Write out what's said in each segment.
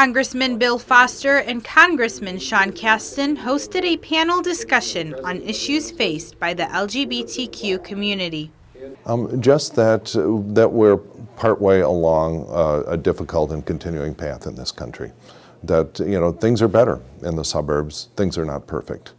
Congressman Bill Foster and Congressman Sean Casten hosted a panel discussion on issues faced by the LGBTQ community. Um, just that, uh, that we're partway along uh, a difficult and continuing path in this country. That, you know, things are better in the suburbs, things are not perfect.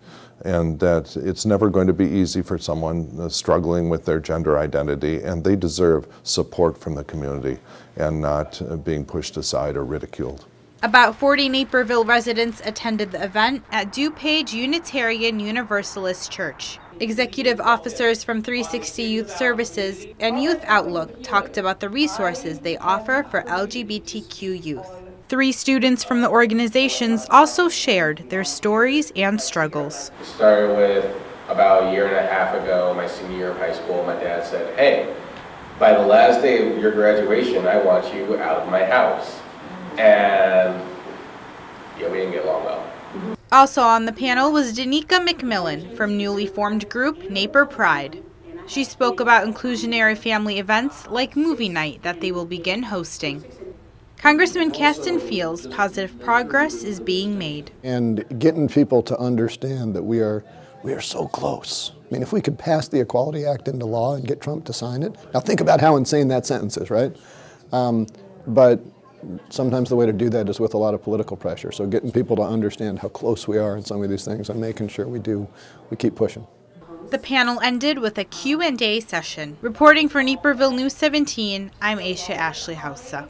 And that it's never going to be easy for someone uh, struggling with their gender identity, and they deserve support from the community and not uh, being pushed aside or ridiculed. About 40 Naperville residents attended the event at DuPage Unitarian Universalist Church. Executive officers from 360 Youth Services and Youth Outlook talked about the resources they offer for LGBTQ youth. Three students from the organizations also shared their stories and struggles. Started with about a year and a half ago, my senior year of high school, my dad said, hey, by the last day of your graduation, I want you out of my house and yeah, we didn't get along well. Also on the panel was Danica McMillan from newly formed group Naper Pride. She spoke about inclusionary family events like movie night that they will begin hosting. Congressman Casten feels positive progress is being made. And getting people to understand that we are we are so close. I mean, if we could pass the Equality Act into law and get Trump to sign it, now think about how insane that sentence is, right? Um, but sometimes the way to do that is with a lot of political pressure. So getting people to understand how close we are in some of these things and making sure we do, we keep pushing. The panel ended with a Q&A session. Reporting for Naperville News 17, I'm Aisha Ashley Hausa.